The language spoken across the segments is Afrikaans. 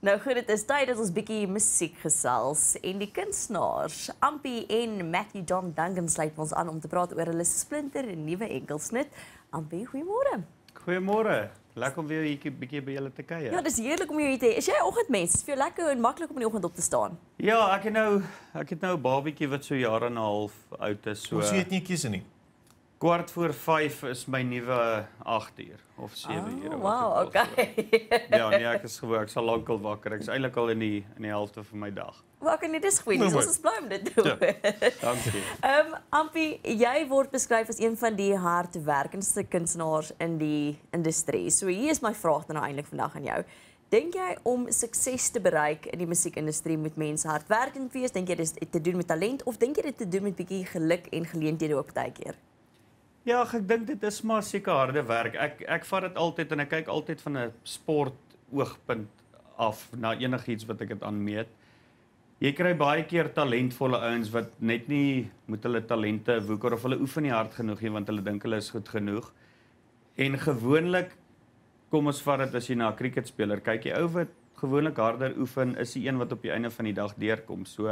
Nou goed, dit is tyd dat ons bietjie musiek gesels en die kunstenaars Ampi en Matthew John Duncan sluit ons aan om te praat oor hulle splinter nuwe enkelsnit. Ampi, goeiemôre. Goeiemôre. Lekker om weer hier bietjie by julle te kuier. Ja, dis heerlik om jou hier te hê. Is jy 'n oggendmens? Is vir jou lekker en maklik om in die oggend op te staan? Ja, ek het nou ek het nou 'n babietjie wat so jare en 'n half oud is, so. Ons weet nie kies nie. Kwart voor 5 is my nuwe 8 uur of 7 oh, ure. Wow, okay. ja, nee, ek is gewoon, ek sal lankal wakker. Ek is eintlik al in die in die helfte van my dag. Wakker nie, dis goed. Ons is bly om dit te doen. Ja, dankie. Ehm um, Ampi, jy word beskryf as een van die hardwerkendste kunstenaars in die industrie. So hier is my vraag dan nou eintlik vandag aan jou. Dink jy om sukses te bereik in die musiekindustrie moet mense hardwerkend wees? Dink jy het te doen met talent of dink jy dit te doen met bietjie geluk en geleenthede ook baie keer? Ja, ek dink dit is maar seker harde werk. Ek ek vat dit altyd en ek kyk altyd van 'n sport oogpunt af na enigiets wat ek dit aanmeet. Jy kry baie keer talentvolle ouens wat net nie met hulle talente woeker of hulle oefen nie hard genoeg nie want hulle dink hulle is goed genoeg. En gewoonlik kom ons vat dit as jy na 'n cricketspeler kyk, jy ou wat gewoonlik harder oefen is die een wat op die einde van die dag deurkom. So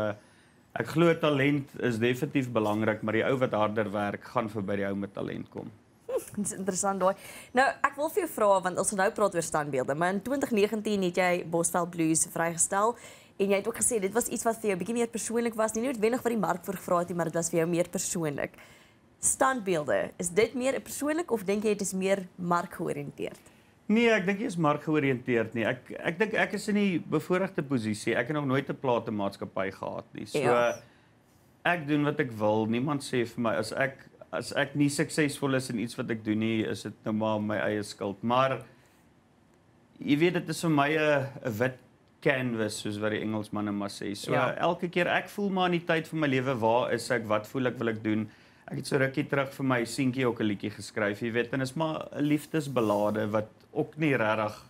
Ek glo talent is definitief belangrik, maar die ou wat harder werk, gaan verby die ou met talent kom. Dit is interessant daai. Nou, ek wil vir jou vra want ons gaan nou praat oor standbeelde, maar in 2019 het jy Bosveld Blues vrygestel en jy het ook gesê dit was iets wat vir jou bietjie meer persoonlik was, nie noodwendig wat die mark voor gevra het nie, maar dit was vir jou meer persoonlik. Standbeelde, is dit meer persoonlik of dink jy dit is meer markgeoriënteerd? Nee, ek dink jy is markgeoriënteerd nie. Ek ek dink ek is in die bevoordeelde posisie. Ek het nog nooit 'n platemaatskappy gehad nie. So ja. ek doen wat ek wil. Niemand sê vir my as ek as ek nie suksesvol is in iets wat ek doen nie, is dit nou maar my eie skuld. Maar jy weet dit is vir my 'n 'n wit canvas soos wat die Engelsmanne maar sê. So ja. elke keer ek voel maar in die tyd van my lewe, waar is ek? Wat voel ek wil ek doen? Ek het so rukkie terug vir my seentjie ook 'n liedjie geskryf, jy weet, en is maar 'n liefdesballade wat ook nie regtig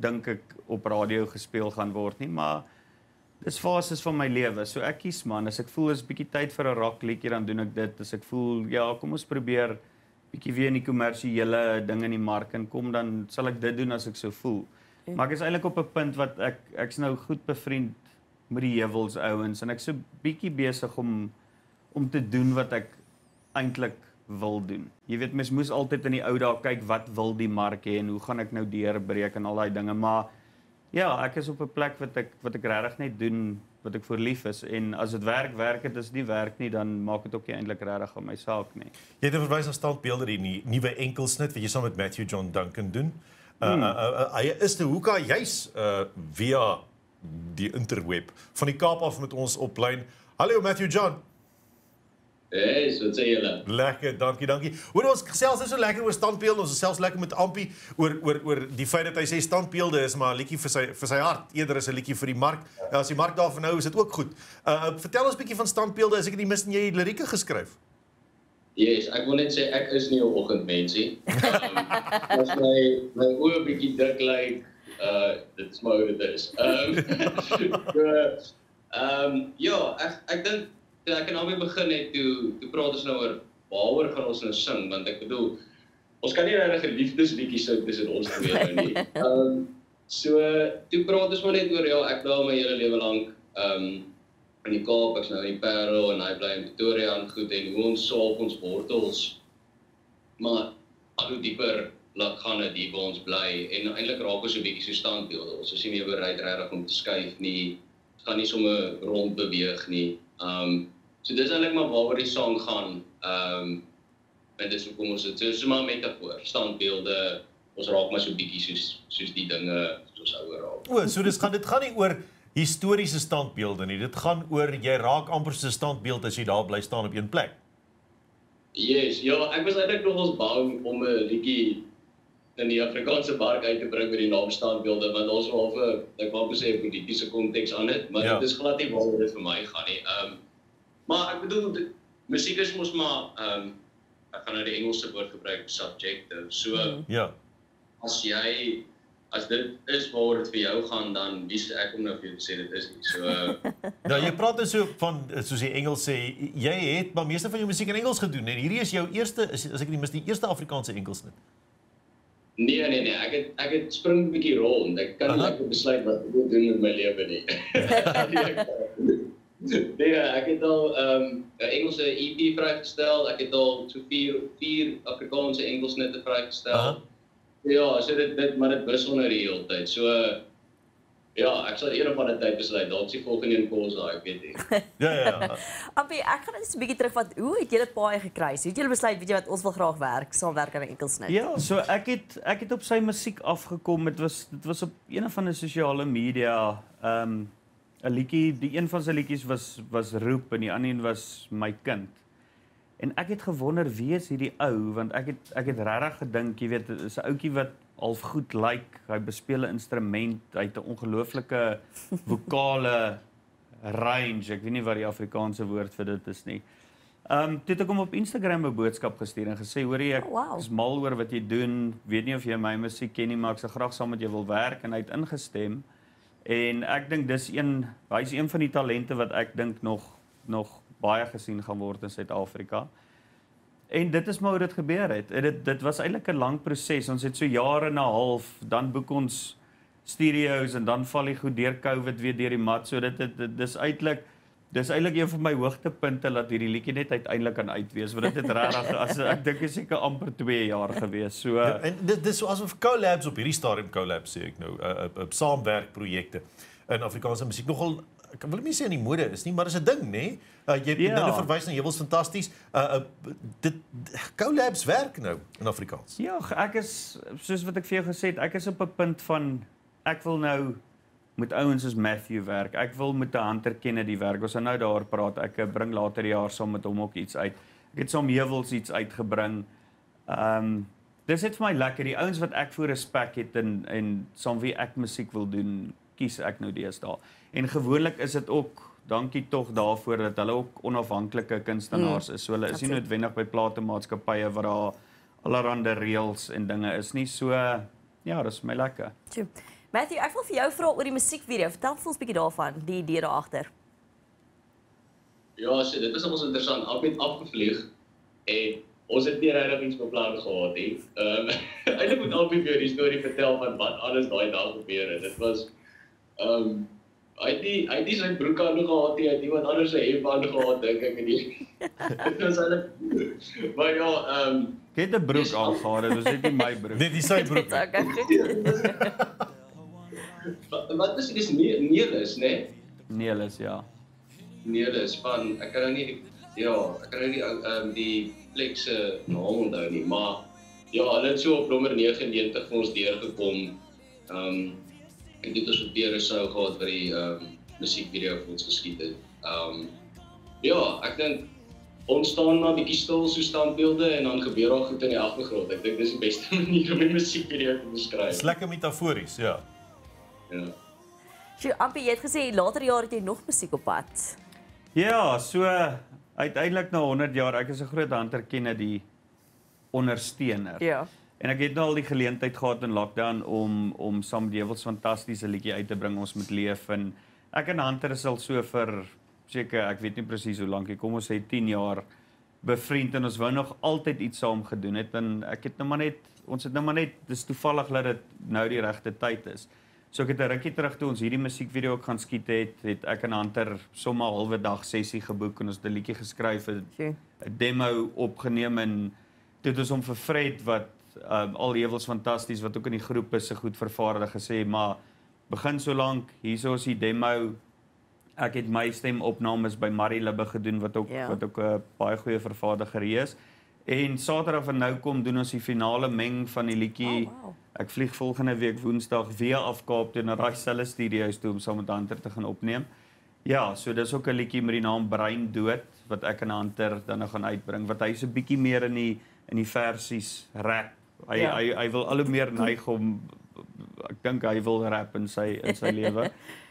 dink ek op radio gespeel gaan word nie, maar dis fases van my lewe. So ek kies man, as ek voel is bietjie tyd vir 'n rock liedjie dan doen ek dit. As ek voel ja, kom ons probeer bietjie weer in die kommersiële ding in die mark en kom dan sal ek dit doen as ek so voel. Maar ek is eintlik op 'n punt wat ek ek's nou goed bevriend met die Heuwels ouens en ek's so bietjie besig om om te doen wat ek eintlik wil doen. Jy weet mens moes altyd in die ou dae kyk wat wil die mark hê en hoe gaan ek nou deurbreek en al daai dinge, maar ja, ek is op 'n plek wat ek wat ek regtig net doen wat ek vir lief is en as dit werk, werk dit, as dit nie werk nie, dan maak dit ook nie eintlik regtig aan my saak nie. Jy het verwys na standbeelde die nuwe enkelsnit wat jy saam met Matthew John Duncan doen. Uh, hmm. uh, uh, uh, hy is te hoeka juis uh via die interweb van die Kaap af met ons oplyn. Hallo Matthew John. Hey, so sê julle. Lekker, dankie, dankie. Hoor ons gesels net so lekker oor standbeelde. Ons gesels lekker met Ampie oor oor oor die feit dat hy sê standbeelde is maar 'n liedjie vir sy vir sy hart eerder as 'n liedjie vir die mark. Ja, as die mark daarvan nou is dit ook goed. Uh vertel ons 'n bietjie van standbeelde. As ek dit mis en jy lirieke geskryf. Yes, ek wil net sê ek is nie 'n oggendmensie. Um, as my my oë bietjie dik lyk, uh dit is maar hoe dit is. Um Ehm um, ja, ek ek dink toe ek nou weer begin het toe toe praat ons nou oor waaroor gaan ons nou sing want ek bedoel ons kan nie regtig 'n liefdesliedjie sing tussen ons twee nou nie. Ehm um, so toe praat ons maar net oor ja, ek bly my hele lewe lank ehm um, in die Kaap, ek's nou in die Parel en hy bly in Pretoria en goed en hoe ons swaap ons wortels. Maar al hoe dieper laat gaan dit hier by ons bly en eintlik raak ons 'n bietjie so standbeelde. Ons is nie meer bereid regtig om te skuif nie. Ons gaan nie sommer rond beweeg nie. Um, So dis eintlik maar waaroor die sang gaan. Ehm um, en dis hoekom ons dit so so maar metafoor, standbeelde, ons raak maar so bietjie soos soos die dinge soos ouer raak. O, so dis gaan dit gaan nie oor historiese standbeelde nie. Dit gaan oor jy raak amper so 'n standbeeld as jy daar bly staan op een plek. Yes, ja, ek was eintlik nog ons bang om 'n liedjie in die Afrikaanse mark uit te bring met die naam standbeelde want ons wil vir ek wou sê 'n politieke konteks aan dit, maar ja. dit is glad nie waaroor dit vir my gaan nie. Ehm um, Maar ek bedoel musiek is mos maar ehm um, ek gaan nou die Engelse woord gebruik subjective. So mm. ja. As jy as dit is waar dit vir jou gaan dan wie sê ek om nou vir jou te sê dit is nie. So Nou jy praat dan so van soos die Engels sê jy het maar meeste van jou musiek in Engels gedoen en hierdie is jou eerste is as ek nie mis die eerste Afrikaanse Engelsnit. Nee nee nee, ek het ek het spring 'n bietjie rond. Ek kan nie Aha. lekker besluit wat ek wil doen met my lewe nie. nee, ek het al ehm, 'n um, Engelse EP vrygestel. Ek het al so 4 4 Afrikaanse Engelsnitte vrygestel. Aha. Ja, so dit dit maar dit wissel nou die hele tyd. So ja, ek sal een of ander tyd besluit. Dalk se volgende een kos daai, ek weet nie. Ja ja. ja. Ampie, ek gaan net 'n bietjie terug wat hoe het julle paai gekruis? Hoe het julle besluit weet jy wat ons wil graag werk, saamwerk aan 'n enkelsnit? Ja, so ek het ek het op sy musiek afgekom. Dit was dit was op een of ander sosiale media. Ehm um, 'n liedjie, die een van sy liedjies was was Roep en die ander een was My Kind. En ek het gewonder wie is hierdie ou want ek het ek het regtig gedink, jy weet, is 'n ouetjie wat half goed lyk. Like, hy bespeel 'n instrument, hy het 'n ongelooflike vokale range. Ek weet nie wat die Afrikaanse woord vir dit is nie. Ehm um, toe het ek hom op Instagram 'n boodskap gestuur en gesê hoorie ek Oh, wow. is mal oor wat jy doen. Weet nie of jy my musiek ken nie, maar ek sou graag saam met jou wil werk en hy het ingestem. En ek dink dis een hy's een van die talente wat ek dink nog nog baie gesien gaan word in Suid-Afrika. En dit is maar hoe dit gebeur het. En dit dit was eintlik 'n lang proses. Ons het so jare en 'n half dan boek ons studios en dan val die goed deur COVID weer deur die mat. So dit dit, dit dis eintlik dis eintlik een van my hoogtepunte dat hierdie liedjie net uiteindelik kan uitwees want dit het regtig as ek dink is seker amper 2 jaar gewees. So En dit dis so asof collabs op hierdie stadium collabs sê ek nou, 'n uh, uh, uh, saamwerkprojekte in Afrikaanse musiek nogal ek wil nie sê in die mode is nie, maar is 'n ding, nê? Uh, jy het Ja. nou verwys na was fantasties. Uh, uh dit collabs werk nou in Afrikaans. Ja, ek is soos wat ek vir jou gesê het, ek is op 'n punt van ek wil nou met ouens soos Matthew werk. Ek wil met 'n Hunter Kennedy werk. Ons gaan nou daar praat. Ek eh, bring later die jaar saam met hom ook iets uit. Ek het saam Hewels iets uitgebring. Ehm um, dis net vir my lekker die ouens wat ek voor respek het en en saam wie ek musiek wil doen, kies ek nou deesdae. En gewoonlik is dit ook dankie tog daarvoor dat hulle ook onafhanklike kunstenaars is. So hulle is nie noodwendig by platemaatskappye waar daar allerlei reëls en dinge is nie. So ja, dis my lekker. Tjoe. Matthew, ek wil vir jou vra oor die musiekvideo. Vertel ons 'n bietjie daarvan, die idee daar agter. Ja, so dit was ons interessant. Alp het afgevlieg en ons het nie regtig iets beplan gehad nie. Ehm um, eintlik moet Alp vir die storie vertel van wat alles daai dag gebeur het. Dit was ehm um, hy het nie hy het nie sy broek aan gehad nie, hy het iemand anders se hemp aan gehad dink ek en die Dit was eintlik Maar ja, ehm um, Ek het 'n broek aangehad, dit was net nie my broek. Net die sy broek. Dit wat, wat is dis nie Neelis, né? Nee? Neelis, ja. Neelis van ek kan nou nie ja, ek kan nou nie ehm um, die plek se naam onthou nie, maar ja, hulle het so op nommer 99 vir ons deurgekom. Ehm um, ek het ons op Pierre sou gehad vir die ehm um, musiekvideo vir ons geskiet het. Ehm um, ja, ek dink ons staan maar 'n bietjie stil so standbeelde en dan gebeur daar goed in die agtergrond. Ek dink dis die beste manier om 'n musiekvideo te beskryf. Dis lekker metafories, ja. Ja. Sjoe, Ampie, jy het gesê later jaar het jy nog musiek op pad. Ja, so uiteindelik na 100 jaar, ek is 'n groot Hunter Kennedy ondersteuner. Ja. En ek het nou al die geleentheid gehad in lockdown om om saam met Dewels fantastiese liedjie uit te bring ons met leef en ek en Hunter is al so vir seker ek weet nie presies hoe lank nie kom ons sê 10 jaar bevriend en ons wou nog altyd iets saam gedoen het en ek het nou maar net ons het nou maar net dis toevallig dat dit nou die regte tyd is. So ek het 'n rukkie terug toe ons hierdie musiekvideo ook gaan skiet het, het ek en Hunter sommer 'n halwe dag sessie geboek en ons 'n liedjie geskryf en. 'n demo opgeneem en toe het ons hom vir Fred wat um, al hewels fantasties wat ook in die groep is se goed vervaardig gesê maar begin so lank hierso is die demo ek het my stemopnames by Marie Libbe gedoen wat ook Ja. wat ook 'n baie goeie vervaardiger is en Saterdag van nou kom doen ons die finale meng van die liedjie Oh, wow. Ek vlieg volgende week Woensdag weer af Kaap toe na daai selfde studio's toe om saam met Hunter te gaan opneem. Ja, so dis ook 'n liedjie met die naam Brein Dood wat ek en Hunter dan nou gaan uitbring wat hy's 'n bietjie meer in die in die versies rap. Hy Ja. hy hy wil al hoe meer neig om ek dink hy wil rap in sy in sy lewe.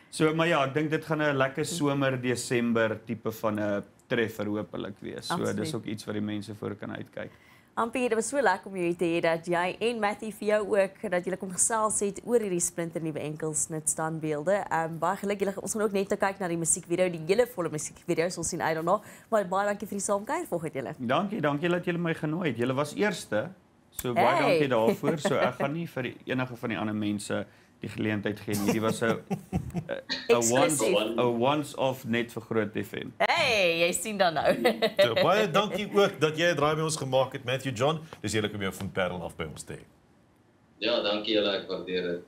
So maar ja, ek dink dit gaan 'n lekker somer Desember tipe van 'n treffer hopelik wees. So Absoluut. dis ook iets wat die mense voor kan uitkyk. Ampie, dit was so lekker om jou te hê dat jy en Matthew vir jou ook dat julle kom gesels het oor hierdie splinter nuwe enkelsnit standbeelde. Ehm um, baie geluk julle ons gaan ook net te kyk na die musiekvideo, die hele volle musiekvideo, ons sien uit daarna. Maar baie dankie vir die saamkuier volgens julle. Dankie, dankie dat julle my genooi het. Julle was eerste. So baie Hey. dankie daarvoor. So ek gaan nie vir enige van die ander mense die geleentheid gee nie. Hierdie was 'n 'n once. 'n once off net vir Groot FM. Hey, jy sien dan nou. So, baie dankie ook dat jy 'n draai by ons gemaak het Matthew John. Dis eerlik om jou van Parel af by ons te hê. Ja, dankie julle, ek waardeer dit.